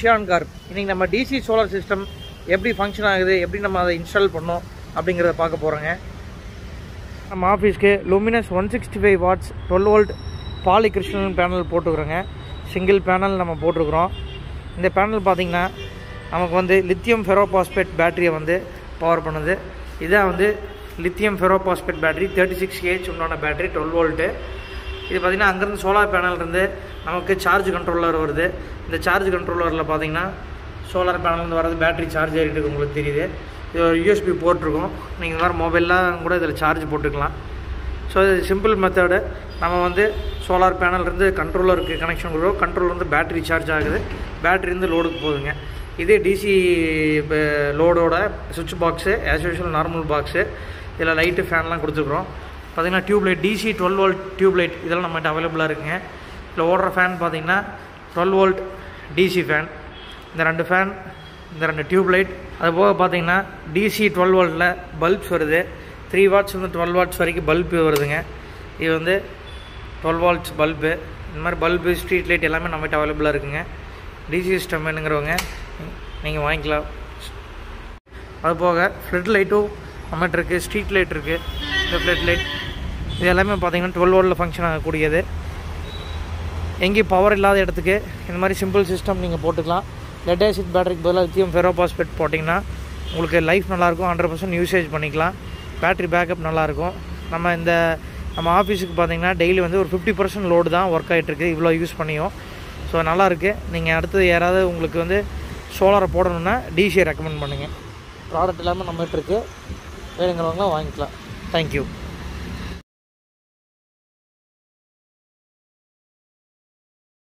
ஷியான் கார் இன்னைக்கு நம்ம டிசி சோலார் சிஸ்டம் எப்படி ஃபங்க்ஷன் ஆகுது எப்படி நம்ம அதை இன்ஸ்டால் பண்ணோம் அப்படிங்கிறத பார்க்க போகிறோங்க நம்ம ஆஃபீஸ்க்கு Luminous one sixty five watts twelve volt poly crystal panel போட்டுக்கிறோங்க. Single panel நம்ம போட்டிருக்கிறோம். இந்த பேனல் பார்த்திங்கன்னா நமக்கு வந்து லித்தியம் ஃபெரோபாஸ்பேட் பேட்டரியை வந்து பவர் பண்ணுது. இதான் வந்து lithium ferrophosphate battery thirty six AH உண்டான பேட்டரி டுவெல் வோல்ட்டு இது பார்த்திங்கன்னா அங்கேருந்து சோலார் பேனல் இருந்து நமக்கு சார்ஜ் கண்ட்ரோலர் வருது. இந்த சார்ஜ் கண்ட்ரோலரில் பார்த்தீங்கன்னா சோலார் பேனல்லேருந்து வரது பேட்டரி சார்ஜ் ஆகிட்டு இருக்கு உங்களுக்கு தெரியுது. இது ஒரு யூஎஸ்பி போர்ட் இருக்கும் நீங்கள் இந்த மாதிரி மொபைல்லாம் கூட இதில் சார்ஜ் போட்டுக்கலாம். ஸோ இது சிம்பிள் மெத்தடு நம்ம வந்து சோலார் பேனல்லேருந்து கண்ட்ரோலருக்கு கனெக்ஷன் கொடுக்குறோம். கண்ட்ரோலருந்து பேட்டரி சார்ஜ் ஆகுது. பேட்டரி லோடுக்கு போகுதுங்க. இதே டிசி லோடோட சுவிட்ச் box as usual normal box இதில் லைட்டு ஃபேன்லாம் கொடுத்துருக்குறோம். பார்த்தீங்கன்னா tube light DC twelve volt tube light இதெல்லாம் நம்மகிட்ட அவைலபிளாக இருக்குங்க. இதில் ஓடுற ஃபேன் பார்த்திங்கன்னா டுவெல் வோல்ட் டிசி ஃபேன் இந்த ரெண்டு ஃபேன் இந்த ரெண்டு டியூப் லைட் அது போக பார்த்தீங்கன்னா டிசி டுவெல் வோல்ட்டில் பல்ப்ஸ் வருது. த்ரீ வாட்ஸ் வந்து டுவெல் வாட்ஸ் வரைக்கும் பல்பு வருதுங்க. இது வந்து டுவெல் வால்ட்ஸ் பல்பு இந்த மாதிரி பல்பு ஸ்ட்ரீட் லைட் எல்லாமே நம்மகிட்ட அவைலபிளாக இருக்குங்க. டிசி சிஸ்டம் வேணுங்கிறவங்க நீங்கள் வாங்கிக்கலாம். அது போக ஃப்ளட் லைட்டும் நம்மகிட்ட இருக்குது ஸ்ட்ரீட் லைட் இருக்குது இந்த ஃப்ளட் லைட் இது எல்லாமே பார்த்தீங்கன்னா டுவெல் வோல்ட்டில் ஃபங்க்ஷன் ஆகக்கூடியது. எங்கேயும் பவர் இல்லாத இடத்துக்கு இந்த மாதிரி சிம்பிள் சிஸ்டம் நீங்கள் போட்டுக்கலாம். லெட் ஆசிட் பேட்டரிக்கு பதிலாக லித்தியம் ஃபெரோபாஸ்பேட் போட்டிங்கன்னா உங்களுக்கு லைஃப் நல்லாயிருக்கும் ஹண்ட்ரட் பர்சன்ட் யூசேஜ் பண்ணிக்கலாம். பேட்டரி பேக்கப் நல்லாயிருக்கும். நம்ம இந்த நம்ம ஆஃபீஸுக்கு பார்த்தீங்கன்னா டெய்லி வந்து ஒரு ஃபிஃப்டி பர்சன்ட் லோடு தான் ஒர்க் ஆகிட்டுருக்கு இவ்வளோ யூஸ் பண்ணியும். ஸோ நல்லாயிருக்கு. நீங்கள் அடுத்தது யாராவது உங்களுக்கு வந்து சோலாரை போடணுன்னா டிசியை ரெக்கமெண்ட் பண்ணுங்கள் ப்ராடக்ட் எல்லாமே நம்மகிட்ட இருக்குது வேணுங்கிறவங்களாம் வாங்கிக்கலாம். Thank you.